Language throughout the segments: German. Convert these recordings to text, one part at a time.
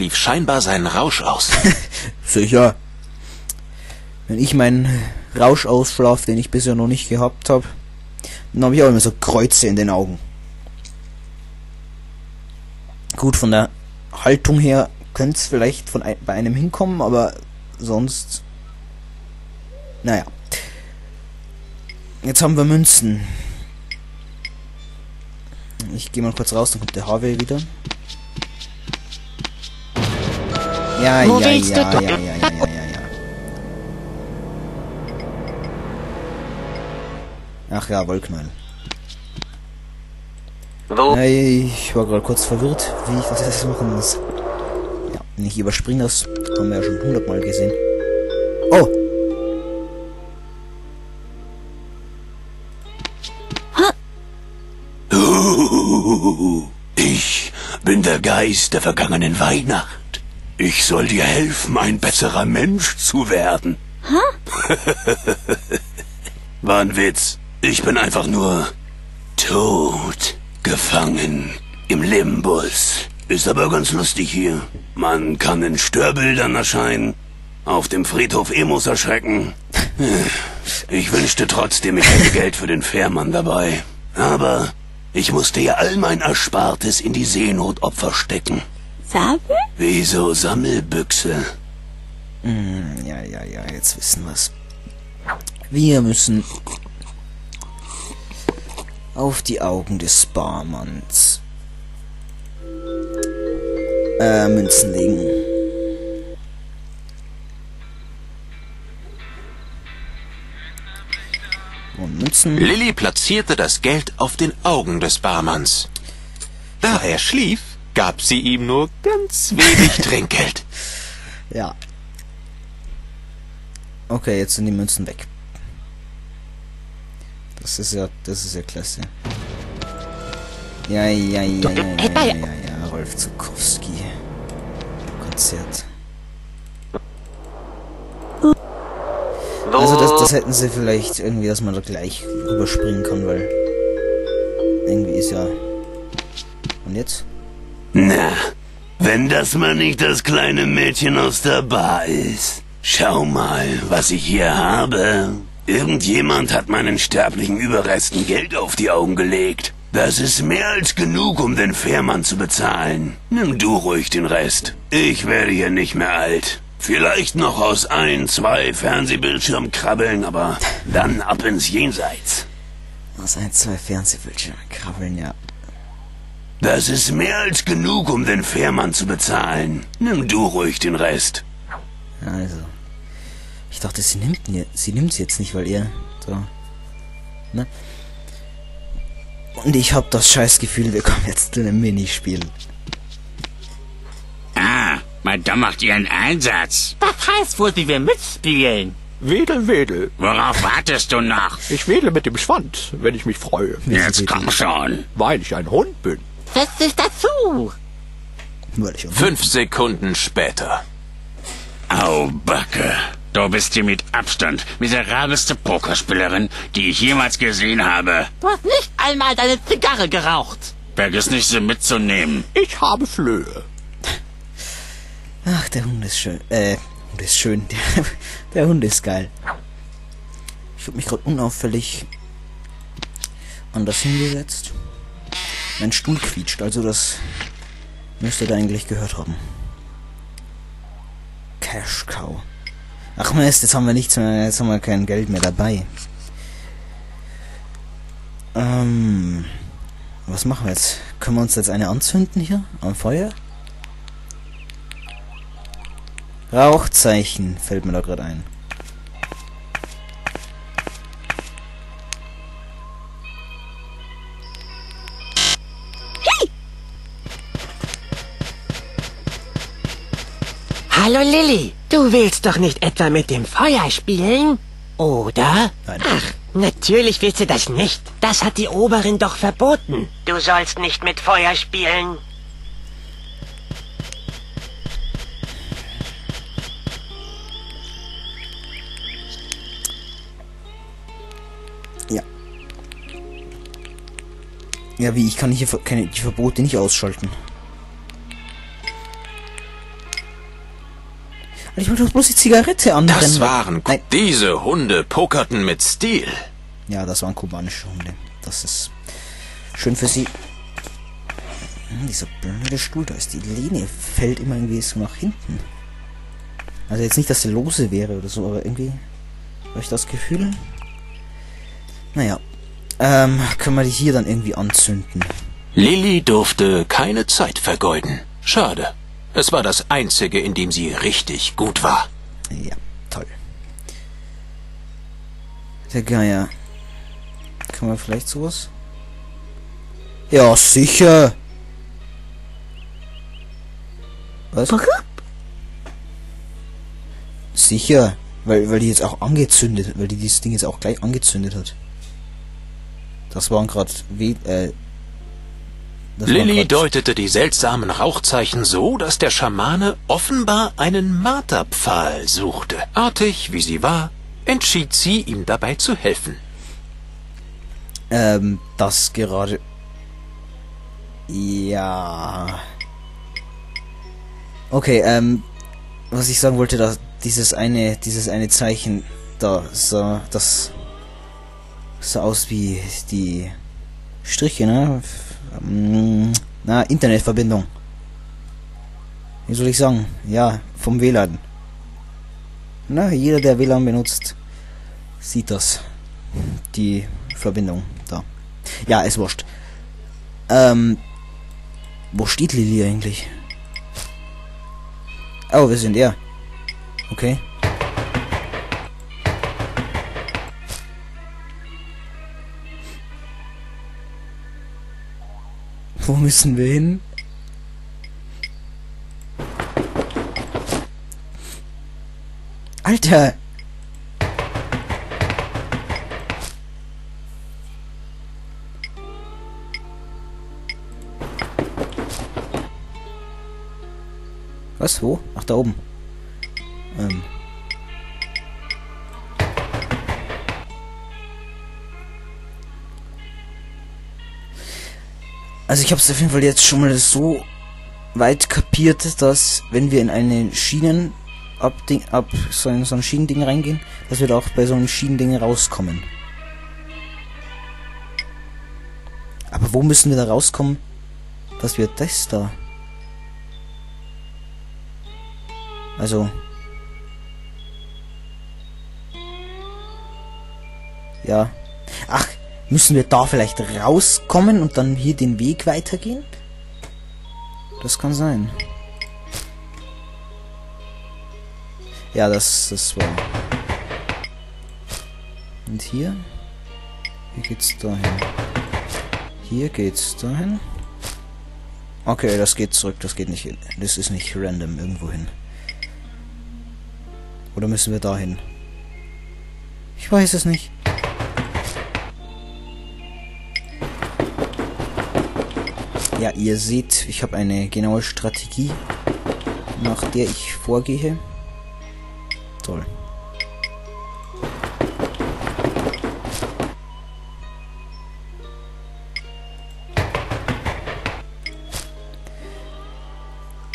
schlief scheinbar seinen Rausch aus. Sicher. Wenn ich meinen Rauschausschlaf, den ich bisher noch nicht gehabt habe, dann habe ich auch immer so Kreuze in den Augen. Gut, von der Haltung her könnte es vielleicht von ein, bei einem hinkommen, aber sonst. Naja. Jetzt haben wir Münzen. Ich gehe mal kurz raus, dann kommt der Harvey wieder. Ja, Wo ja, willst du ja, doch? ja, ja, ja, ja, ja, ja. Ach ja, Wollknall. Wo? Ja, ich war gerade kurz verwirrt, wie ich das jetzt machen muss. Ja, ich überspringe das. Haben wir ja schon hundertmal gesehen. Oh! Ich bin der Geist der vergangenen Weihnacht. Ich soll dir helfen, ein besserer Mensch zu werden. Hä? War ein Witz. Ich bin einfach nur tot, gefangen im Limbus. Ist aber ganz lustig hier. Man kann in Störbildern erscheinen, auf dem Friedhof Emos erschrecken. Ich wünschte trotzdem, ich hätte Geld für den Fährmann dabei. Aber ich musste ja all mein Erspartes in die Seenotopfer stecken. Sabe? Wieso Sammelbüchse? Hm, ja, ja, ja, jetzt wissen wir's. Wir müssen auf die Augen des Barmanns äh, Münzen legen. Und Münzen. Lilly platzierte das Geld auf den Augen des Barmanns. Da er schlief, gab sie ihm nur ganz wenig Trinkgeld. Ja. Okay, jetzt sind die Münzen weg. Das ist ja, das ist ja klasse. Ja, ja, ja, ja, ja, ja, ja, ja, Rolf Zukowski. Konzert. Also das, das hätten sie vielleicht irgendwie, dass man da gleich überspringen kann, weil irgendwie ist ja... Und jetzt? Na, wenn das mal nicht das kleine Mädchen aus der Bar ist. Schau mal, was ich hier habe. Irgendjemand hat meinen sterblichen Überresten Geld auf die Augen gelegt. Das ist mehr als genug, um den Fährmann zu bezahlen. Nimm du ruhig den Rest. Ich werde hier nicht mehr alt. Vielleicht noch aus ein, zwei Fernsehbildschirmen krabbeln, aber dann ab ins Jenseits. Aus ein, zwei Fernsehbildschirme krabbeln, ja. Das ist mehr als genug, um den Fährmann zu bezahlen. Nimm du ruhig den Rest. Also. Ich dachte, sie nimmt ihn, sie nimmt's jetzt nicht, weil ihr so. Ne? Und ich hab das Scheißgefühl, wir kommen jetzt zu einem Minispiel. Ah, Madame macht ihren Einsatz. Das heißt wohl, wie wir mitspielen. Wedel, wedel. Worauf wartest du noch? Ich wedle mit dem Schwanz, wenn ich mich freue. Jetzt komm schon. Weil ich ein Hund bin. Setz dich dazu. Fünf Sekunden später. Au, Backe. Du bist die mit Abstand miserabelste Pokerspielerin, die ich jemals gesehen habe. Du hast nicht einmal deine Zigarre geraucht. Vergiss nicht, sie mitzunehmen. Ich habe Flöhe. Ach, der Hund ist schön. Äh, Hund ist schön. Der, der Hund ist geil. Ich hab mich gerade unauffällig anders hingesetzt. Mein Stuhl quietscht, also das müsstet ihr eigentlich gehört haben. Cash Cow. Ach Mist, jetzt haben wir nichts mehr, jetzt haben wir kein Geld mehr dabei. Ähm, was machen wir jetzt? Können wir uns jetzt eine anzünden hier am Feuer? Rauchzeichen fällt mir da gerade ein. Hallo Lilly, du willst doch nicht etwa mit dem Feuer spielen? Oder? Nein. Ach, natürlich willst du das nicht. Das hat die Oberin doch verboten. Du sollst nicht mit Feuer spielen. Ja. Ja, wie? Ich kann hier die Verbote nicht ausschalten. Ich wollte doch bloß die Zigarette anbrennen. Das waren... Nein. Diese Hunde pokerten mit Stil. Ja, das waren kubanische Hunde. Das ist schön für sie. Hm, dieser blöde Stuhl, da ist die Lehne, fällt immer irgendwie so nach hinten. Also jetzt nicht, dass sie lose wäre oder so, aber irgendwie habe ich das Gefühl. Naja, ähm, können wir die hier dann irgendwie anzünden? Lilly durfte keine Zeit vergeuden. Schade. Es war das einzige, in dem sie richtig gut war. Ja, toll. Der Geier. Kann man vielleicht sowas? Ja, sicher. Was? Sicher. Weil, weil die jetzt auch angezündet, weil die dieses Ding jetzt auch gleich angezündet hat. Das waren gerade äh, Lilly deutete die seltsamen Rauchzeichen so, dass der Schamane offenbar einen Marterpfahl suchte. Artig wie sie war, entschied sie, ihm dabei zu helfen. Ähm, das gerade. Ja. Okay, ähm, was ich sagen wollte, da dieses eine, dieses eine Zeichen da sah, das sah aus wie die Striche, ne? Ähm, Na, Internetverbindung. Wie soll ich sagen? Ja, vom WLAN. Na, jeder, der WLAN benutzt, sieht das. Die Verbindung da. Ja, ist wurscht. Ähm, wo steht Lilly eigentlich? Oh, wir sind er. Okay. Wo müssen wir hin? Alter! Was? Wo? Ach, da oben. Ähm. Also ich habe es auf jeden Fall jetzt schon mal so weit kapiert, dass wenn wir in eine Schienen ab, ab so ein, so ein Schienending reingehen, dass wir da auch bei so einem Schienending rauskommen. Aber wo müssen wir da rauskommen, dass wir das da Also. Ja. Müssen wir da vielleicht rauskommen und dann hier den Weg weitergehen? Das kann sein. Ja, das, das war. Und hier? Hier geht's dahin. Hier geht's dahin. Okay, das geht zurück, das geht nicht. Das ist nicht random irgendwo hin. Oder müssen wir dahin? Ich weiß es nicht. Ja, ihr seht, ich habe eine genaue Strategie, nach der ich vorgehe. Toll.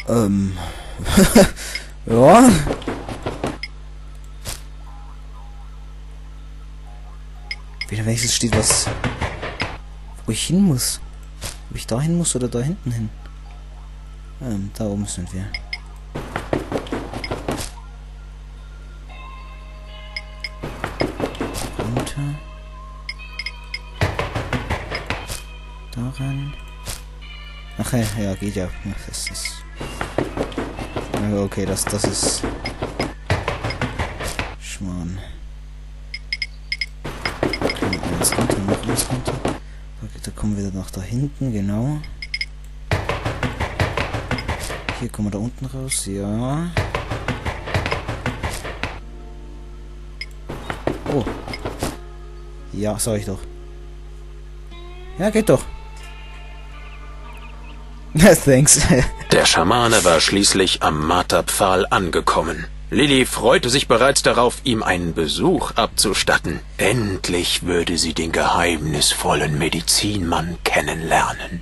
Ähm. ja. Wieder wenigstens steht was, wo ich hin muss. Ob ich da hin muss oder da hinten hin. Ähm, da oben sind wir. Runter. Da rein. Ach ja, ja, geht ja. Das ist. Okay, das, das ist. Kommen wir nach da hinten, genau. Hier kommen wir da unten raus, ja. Oh. Ja, sag ich doch. Ja, geht doch. Thanks. Der Schamane war schließlich am Marterpfahl angekommen. Lilly freute sich bereits darauf, ihm einen Besuch abzustatten. Endlich würde sie den geheimnisvollen Medizinmann kennenlernen.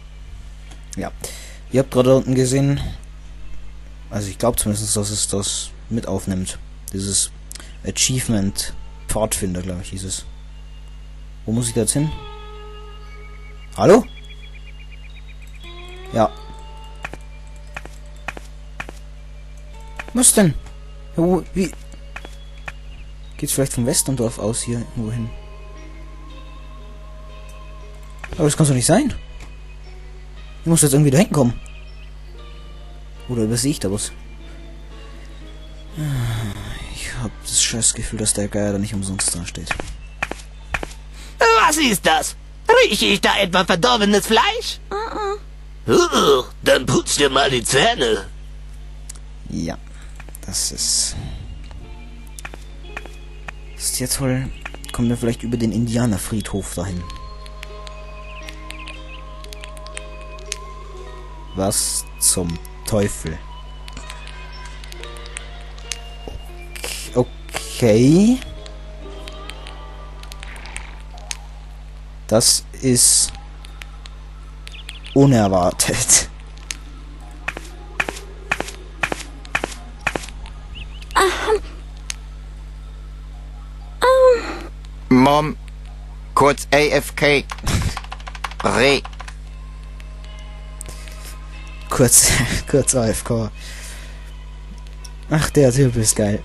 ja. Ihr habt gerade unten gesehen. Also ich glaube zumindest, dass es das mit aufnimmt. Dieses Achievement Pfadfinder, glaube ich, hieß es. Wo muss ich jetzt hin? Hallo? Ja. Was denn? Ja, Wo, wie? Geht's vielleicht vom Westerndorf aus hier irgendwo hin? Aber das kann doch nicht sein. Ich muss jetzt irgendwie da hinkommen. Oder übersehe ich da was? Ich hab das scheiß Gefühl, dass der Geier da nicht umsonst da steht. Was ist das? Rieche ich da etwa verdorbenes Fleisch? Uh, dann putz dir mal die Zähne. Ja, das ist. Ist jetzt wohl. Kommen wir vielleicht über den Indianerfriedhof dahin. Was zum Teufel? Okay. Das ist unerwartet. Mom, kurz AFK. Re. Kurz, kurz AFK. Ach, der Typ ist geil.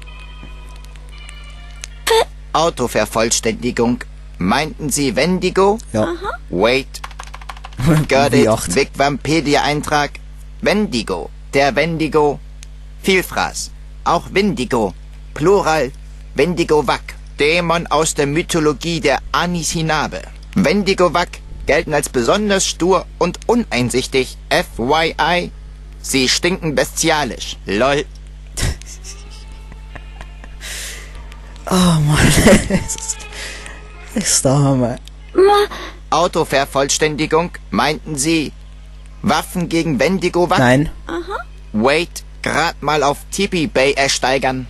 Autovervollständigung. Meinten Sie Wendigo? Ja. Wait. Got it. acht. Wikipediaeintrag. Wendigo. Der Wendigo. Vielfraß. Auch Windigo. Plural. Wendigo Wack. Dämon aus der Mythologie der Anisinabe. Wendigo Wack gelten als besonders stur und uneinsichtig. FYI. Sie stinken bestialisch. Lol. Oh Mann. das ist, der Hammer. Autovervollständigung. Meinten Sie Waffen gegen Wendigo Wack? Nein. Wait, grad mal auf Tipi Bay ersteigern.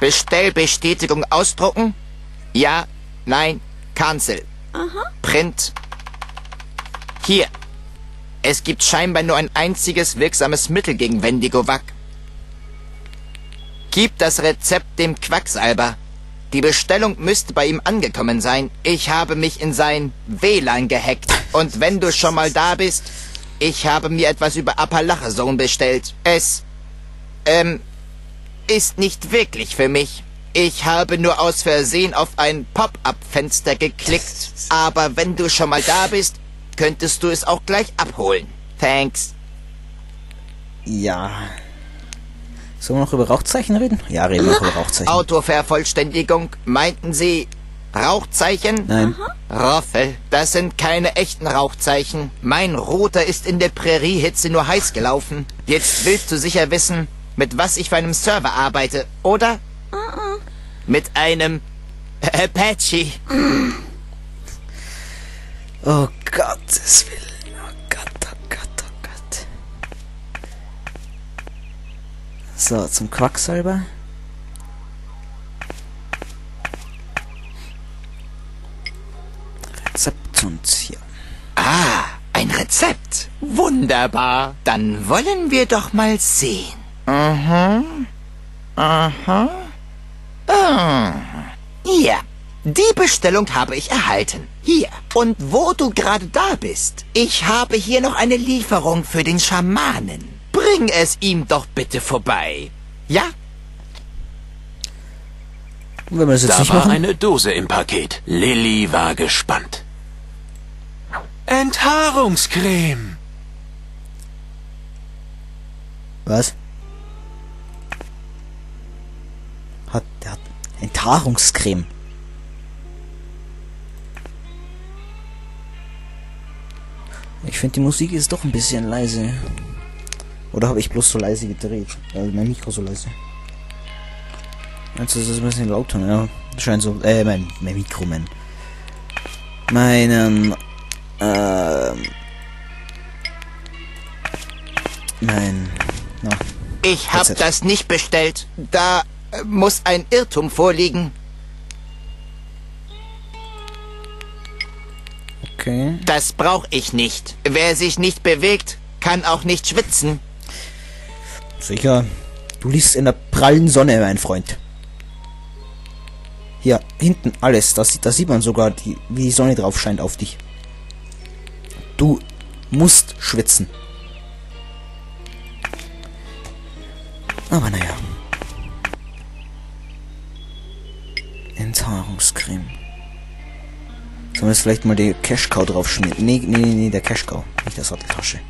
Bestellbestätigung ausdrucken? Ja, nein, cancel. Print. Hier. Es gibt scheinbar nur ein einziges wirksames Mittel gegen Wendigo Wack. Gib das Rezept dem Quacksalber. Die Bestellung müsste bei ihm angekommen sein. Ich habe mich in sein WLAN gehackt. Und wenn du schon mal da bist, ich habe mir etwas über Appalachazone bestellt. Es, ähm, ist nicht wirklich für mich. Ich habe nur aus Versehen auf ein Pop-up-Fenster geklickt. Aber wenn du schon mal da bist, könntest du es auch gleich abholen. Thanks. Ja. Sollen wir noch über Rauchzeichen reden? Ja, reden wir noch über Rauchzeichen. Autovervollständigung, meinten Sie Rauchzeichen? Nein. Roffel, das sind keine echten Rauchzeichen. Mein Router ist in der Präriehitze nur heiß gelaufen. Jetzt willst du sicher wissen, mit was ich für einem Server arbeite, oder? Mit einem Apache. Oh Gottes Willen. Oh Gott, oh Gott, oh Gott. So, zum Quacksalber. Rezept und hier. Ah, ein Rezept. Wunderbar. Dann wollen wir doch mal sehen. Mhm. Aha. Ah. Hier. Die Bestellung habe ich erhalten. Hier. Und wo du gerade da bist, ich habe hier noch eine Lieferung für den Schamanen. Bring es ihm doch bitte vorbei. Ja? Und wenn wir das jetzt Da nicht war machen, eine Dose im Paket. Lilly war gespannt. Enthaarungscreme. was? Hat, der hat Enthaarungscreme. Ich finde die Musik ist doch ein bisschen leise. Oder habe ich bloß so leise gedreht? Also mein Mikro so leise. Jetzt ist es ein bisschen lauter, ja. Scheint so. Äh, mein, mein Mikro, mein. Meinen. Ähm. Mein. Na, Ich hab das nicht bestellt. Da muss ein Irrtum vorliegen. okay. Das brauche ich nicht. Wer sich nicht bewegt, kann auch nicht schwitzen. Sicher. Du liegst in der prallen Sonne, mein Freund. Hier, hinten, alles. Da, sieht- da sieht man sogar, die, wie die Sonne drauf scheint auf dich. Du musst schwitzen. Aber naja. Enthaarungscreme. Sollen wir jetzt vielleicht mal die Cash Cow draufschmieren? Nee, nee, nee, nee, der Cash Cow. Nicht der Satteltasche.